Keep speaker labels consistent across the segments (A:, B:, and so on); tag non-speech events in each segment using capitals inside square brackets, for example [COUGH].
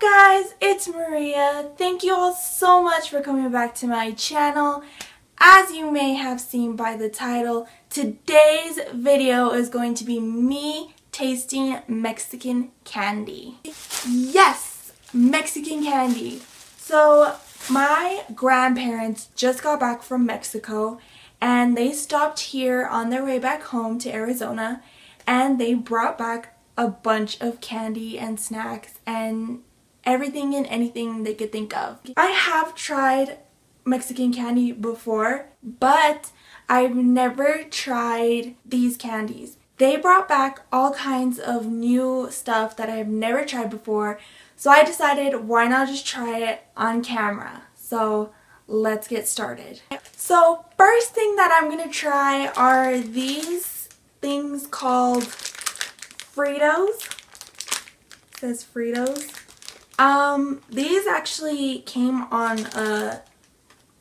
A: guys? It's Maria. Thank you all so much for coming back to my channel. As you may have seen by the title, today's video is going to be me tasting Mexican candy. Yes, Mexican candy. So my grandparents just got back from Mexico and they stopped here on their way back home to Arizona and they brought back a bunch of candy and snacks and everything and anything they could think of. I have tried Mexican candy before, but I've never tried these candies. They brought back all kinds of new stuff that I have never tried before, so I decided why not just try it on camera. So let's get started. So first thing that I'm going to try are these things called Fritos. It says Fritos. Um, these actually came on a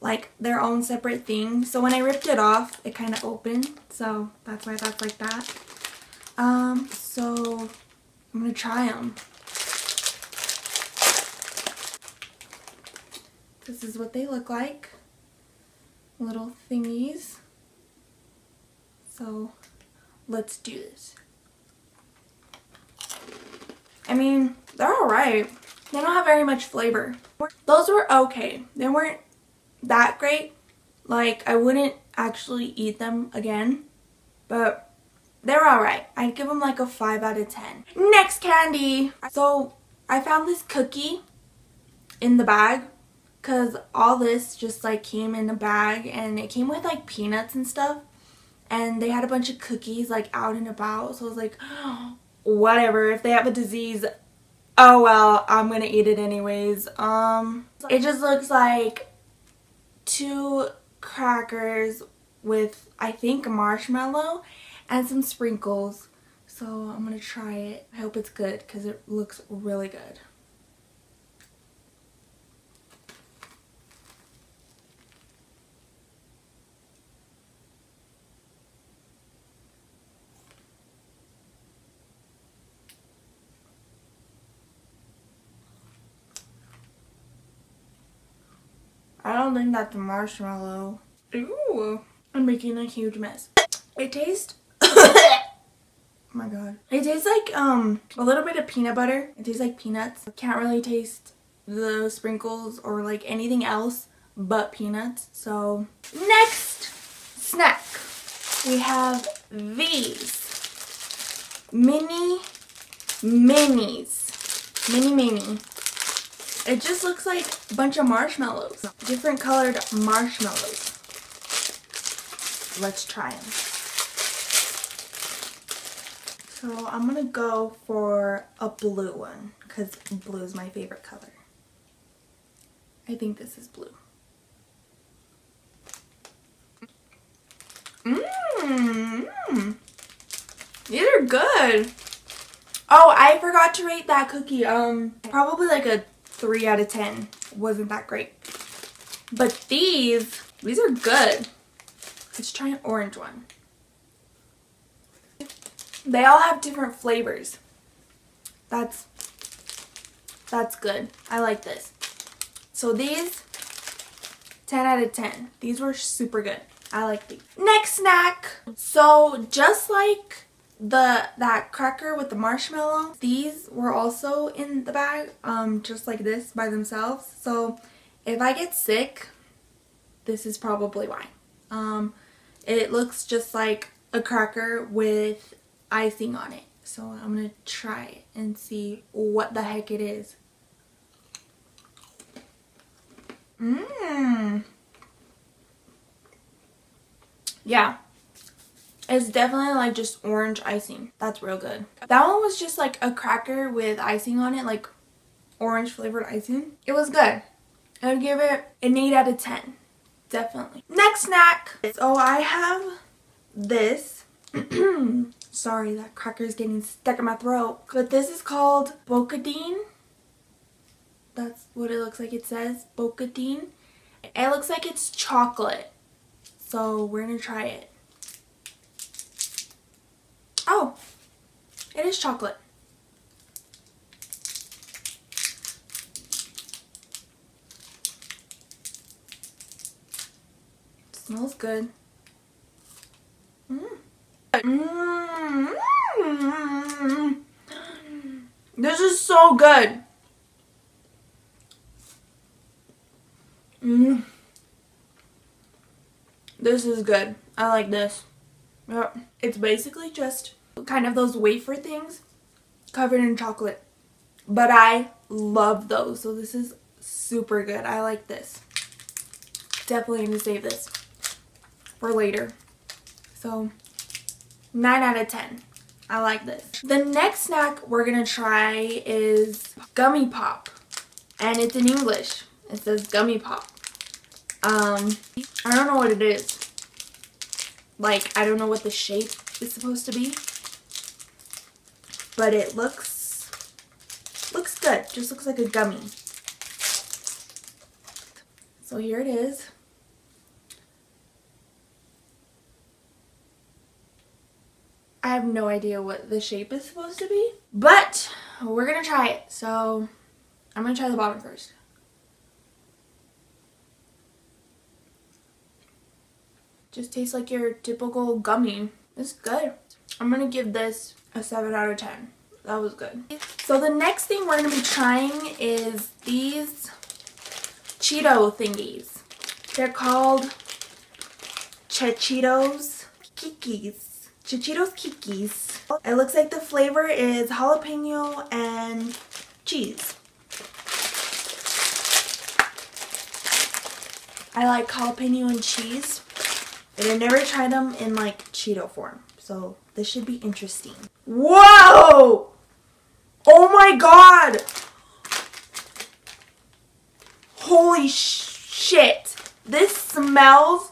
A: like their own separate thing. So when I ripped it off, it kind of opened. So that's why that's like that. Um, so I'm gonna try them. This is what they look like. Little thingies. So let's do this. I mean, they're alright. They don't have very much flavor. Those were okay. They weren't that great. Like, I wouldn't actually eat them again. But they're alright. I'd give them like a 5 out of 10. Next candy! So, I found this cookie in the bag. Because all this just like came in a bag. And it came with like peanuts and stuff. And they had a bunch of cookies like out and about. So I was like, [GASPS] whatever. If they have a disease, oh well, I'm gonna eat it anyways. Um, it just looks like two crackers with, I think, marshmallow and some sprinkles. So I'm gonna try it. I hope it's good because it looks really good. I don't think that's a marshmallow. Ooh. I'm making a huge mess. It tastes... oh [COUGHS] my god. It tastes like um a little bit of peanut butter. It tastes like peanuts. Can't really taste the sprinkles or like anything else but peanuts. So next snack. We have these mini minis. Mini mini. It just looks like a bunch of marshmallows. Different colored marshmallows. Let's try them. So I'm going to go for a blue one because blue is my favorite color. I think this is blue. Mmm. These are good. Oh, I forgot to rate that cookie. Um, probably like a 3 out of 10. Wasn't that great. But these, these are good. Let's try an orange one. They all have different flavors. That's, that's good. I like this. So these, 10 out of 10. These were super good. I like these. Next snack. So just like the that cracker with the marshmallow these were also in the bag um just like this by themselves. So if i get sick this is probably why. Um it looks just like a cracker with icing on it. So i'm gonna try it and see what the heck it is. Mmm. Yeah it's definitely like just orange icing. That's real good. That one was just like a cracker with icing on it, like orange flavored icing. It was good. I would give it an 8 out of 10. Definitely. Next snack. So I have this. [CLEARS THROAT] Sorry, that cracker is getting stuck in my throat. But this is called Bocadine. That's what it looks like it says. Bocadine. It looks like it's chocolate. So we're going to try it. Oh, it is chocolate. Smells good. Mmm. Mmm. -hmm. This is so good. Mmm. This is good. I like this. Yep. It's basically just kind of those wafer things covered in chocolate. But I love those. So this is super good. I like this. Definitely going to save this for later. So 9 out of 10. I like this. The next snack we're going to try is Gummy Pop. And it's in English. It says Gummy Pop. Um, I don't know what it is. Like, I don't know what the shape is supposed to be. But it looks, looks good. Just looks like a gummy. So here it is. I have no idea what the shape is supposed to be. But we're to try it. So I'm to try the bottom first. Just tastes like your typical gummy. It's good. I'm going to give this a 7 out of 10. That was good. So the next thing we're going to be trying is these Cheeto thingies. They're called Chechitos Kikis. Chechitos Kikis. It looks like the flavor is jalapeno and cheese. I like jalapeno and cheese. And I never tried them in like Cheeto form. So this should be interesting. Whoa! Oh my god! Holy shit! This smells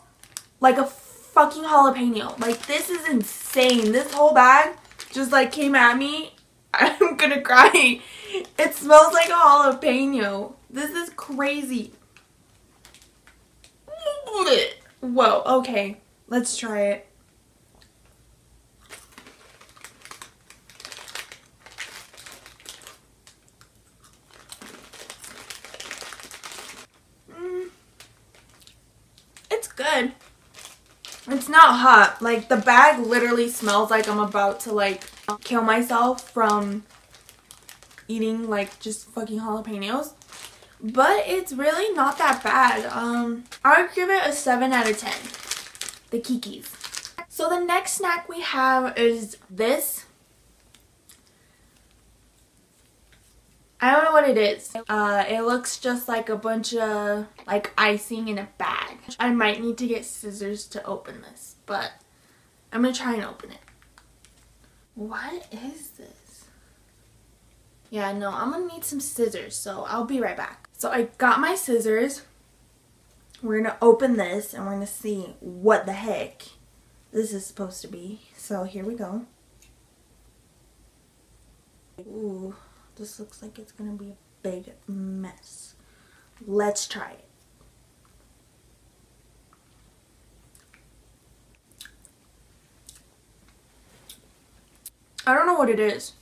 A: like a fucking jalapeno. Like, this is insane. This whole bag just, like, came at me. [LAUGHS] I'm gonna cry. It smells like a jalapeno. This is crazy. Whoa, okay. Let's try it. Mm. It's good. It's not hot. Like, the bag literally smells like I'm about to, like, kill myself from eating, like, just fucking jalapenos. But it's really not that bad. Um, I would give it a 7 out of 10. The Kikis. So the next snack we have is this. I don't know what it is. Uh, it looks just like a bunch of like icing in a bag. I might need to get scissors to open this, but I'm gonna try and open it. What is this? Yeah, no, I'm gonna need some scissors, so I'll be right back. So I got my scissors. We're gonna open this and we're gonna see what the heck this is supposed to be. So here we go. Ooh. This looks like it's going to be a big mess. Let's try it. I don't know what it is.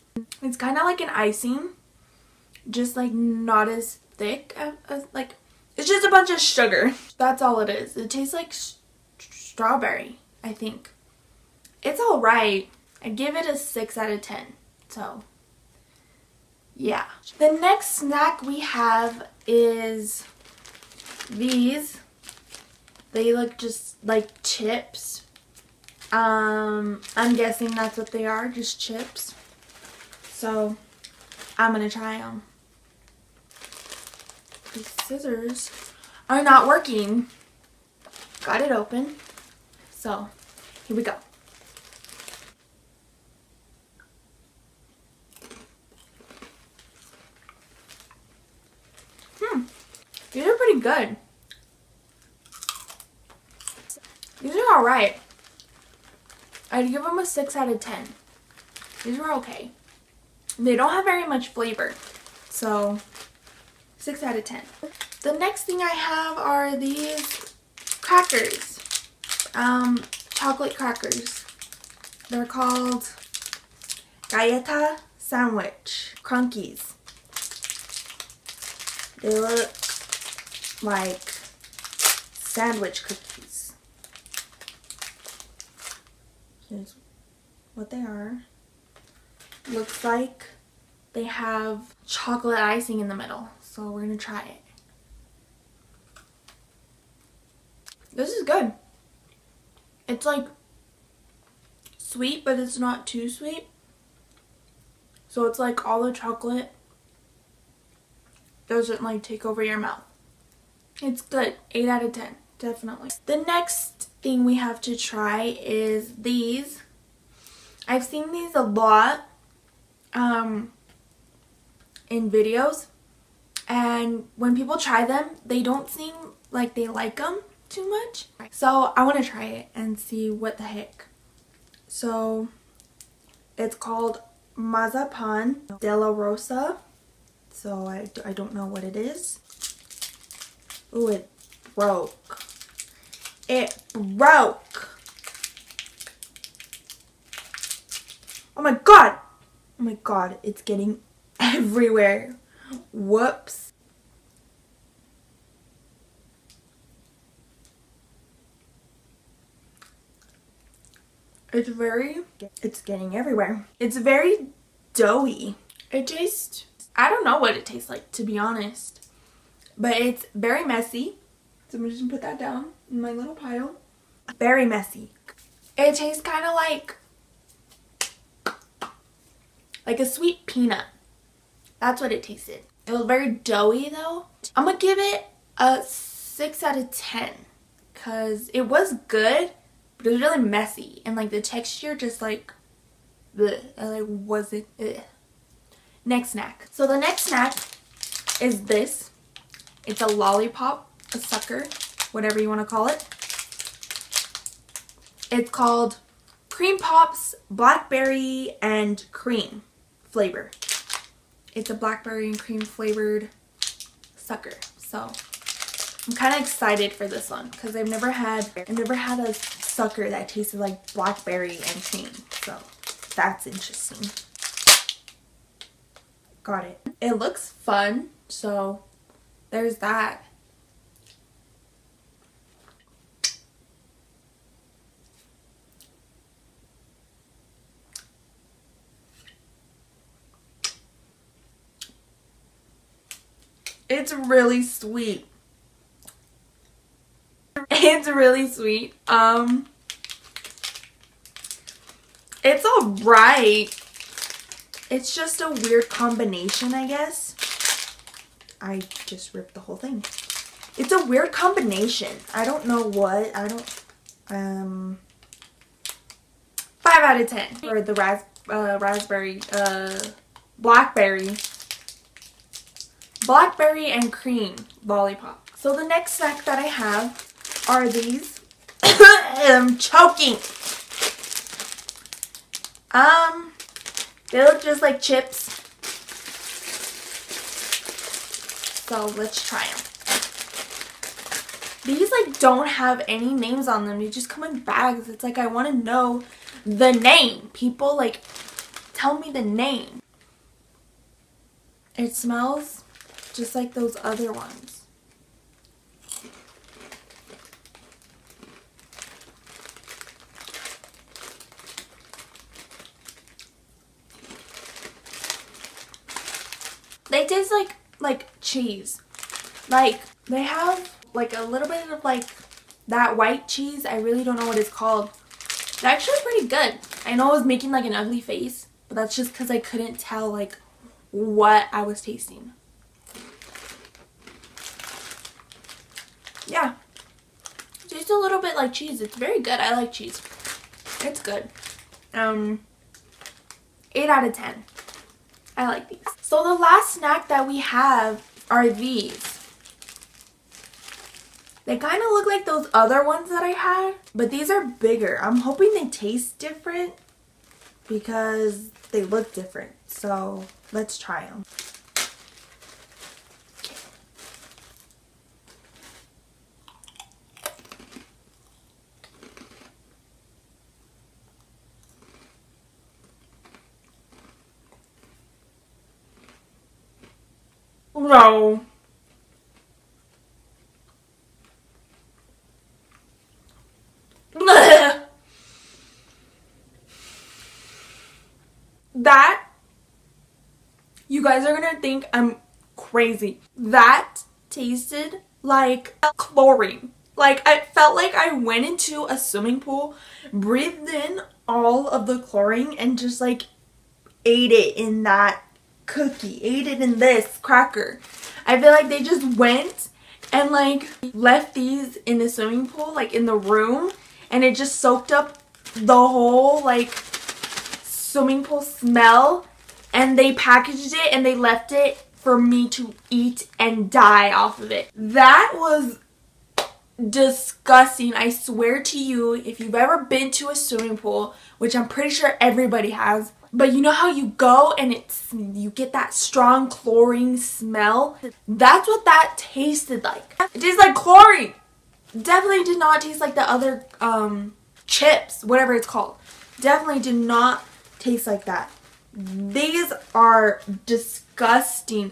A: It's kind of like an icing, just like not as thick like it's just a bunch of sugar. That's all it is. It tastes like strawberry, I think. It's all right. I give it a 6 out of 10. So, yeah. The next snack we have is these. They look just like chips. Um, I'm guessing that's what they are, just chips. So, I'm going to try them. These scissors are not working. Got it open. So, here we go. Hmm. These are pretty good. These are alright. I'd give them a 6 out of 10. These were okay. They don't have very much flavor. So, 6 out of 10. The next thing I have are these crackers. Um, chocolate crackers. They're called Galleta Sandwich Crunkies. They look like sandwich cookies. is what they are. Looks like they have chocolate icing in the middle. So we're to try it. This is good. It's like sweet, but it's not too sweet. So it's like all the chocolate doesn't like take over your mouth. It's good. 8 out of 10. Definitely. The next thing we have to try is these. I've seen these a lot um, in videos. And when people try them, they don't seem like they like them too much. So I want to try it and see what the heck. So it's called Mazapan de la Rosa. So I, I don't know what it is. oh it broke. It broke. Oh my god. Oh my god, it's getting [LAUGHS] everywhere. Whoops. It's very, it's getting everywhere. It's very doughy. It tastes, I don't know what it tastes like to be honest. But it's very messy. So I'm just gonna put that down in my little pile. Very messy. It tastes kind of like, like a sweet peanut. That's what it tasted. It was very doughy though. I'm gonna give it a 6 out of 10 because it was good but it was really messy and like the texture just like bleh, like wasn't ugh. next snack so the next snack is this it's a lollipop a sucker whatever you want to call it it's called cream pops blackberry and cream flavor it's a blackberry and cream flavored sucker so I'm kind of excited for this one because I've never had I've never had a sucker that tasted like blackberry and cream. So that's interesting. Got it. It looks fun. So there's that. It's really sweet. It's really sweet. Um, it's alright. It's just a weird combination, I guess. I just ripped the whole thing. It's a weird combination. I don't know what. I don't, um, 5 out of 10 for the ras uh, raspberry, uh, blackberry, blackberry and cream lollipop. So the next snack that I have are these. [COUGHS] I'm choking. Um, they look just like chips. So let's try them. These like don't have any names on them. They just come in bags. It's like I want to know the name. People like tell me the name. It smells just like those other ones. They taste like like cheese. Like they have like a little bit of like that white cheese. I really don't know what it's called. They're actually pretty good. I know I was making like an ugly face, but that's just because I couldn't tell like what I was tasting. Yeah. Just a little bit like cheese. It's very good. I like cheese. It's good. Um, 8 out of 10. I like these. So the last snack that we have are these. They kind of look like those other ones that I had, but these are bigger. I'm hoping they taste different because they look different. So let's try them. So, that, you guys are gonna think I'm crazy. That tasted like chlorine. Like, I felt like I went into a swimming pool, breathed in all of the chlorine, and just like ate it in that cookie, ate it in this cracker. I feel like they just went and like left these in the swimming pool, like in the room, and it just soaked up the whole like swimming pool smell and they packaged it and they left it for me to eat and die off of it. That was disgusting. I swear to you, if you've ever been to a swimming pool, which I'm pretty sure everybody has, but you know how you go and it's you get that strong chlorine smell? That's what that tasted like. It tastes like chlorine. Definitely did not taste like the other um, chips, whatever it's called. Definitely did not taste like that. These are disgusting.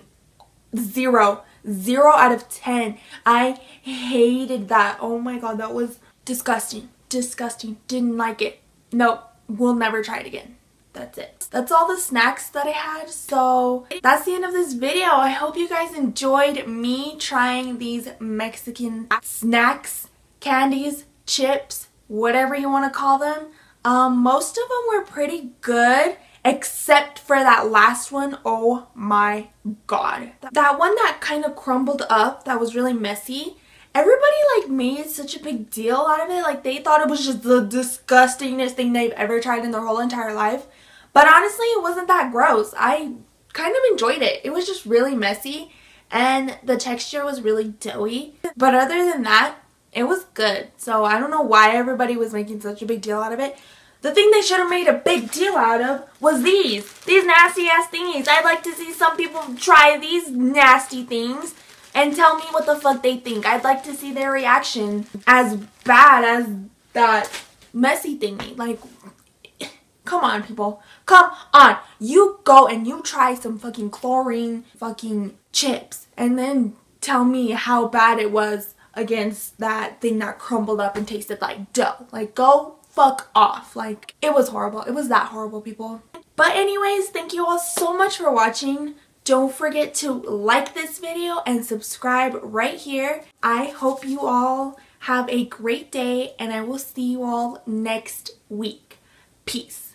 A: Zero. Zero out of ten. I hated that. Oh my god, that was disgusting. Disgusting. Didn't like it. Nope. We'll never try it again. That's it. That's all the snacks that I had. So that's the end of this video. I hope you guys enjoyed me trying these Mexican snacks, candies, chips, whatever you want to call them. Um, most of them were pretty good except for that last one. Oh my god. That one that kind of crumbled up, that was really messy. Everybody like made such a big deal out of it. Like they thought it was just the disgustingest thing they've ever tried in their whole entire life. But honestly, it wasn't that gross. I kind of enjoyed it. It was just really messy and the texture was really doughy. But other than that, it was good. So I don't know why everybody was making such a big deal out of it. The thing they should have made a big deal out of was these. These nasty ass thingies. I'd like to see some people try these nasty things and tell me what the fuck they think. I'd like to see their reaction as bad as that messy thingy. Like, come on people. Come on. You go and you try some fucking chlorine fucking chips and then tell me how bad it was against that thing that crumbled up and tasted like dough. Like, go fuck off. Like, it was horrible. It was that horrible, people. But anyways, thank you all so much for watching. Don't forget to like this video and subscribe right here. I hope you all have a great day and I will see you all next week. Peace.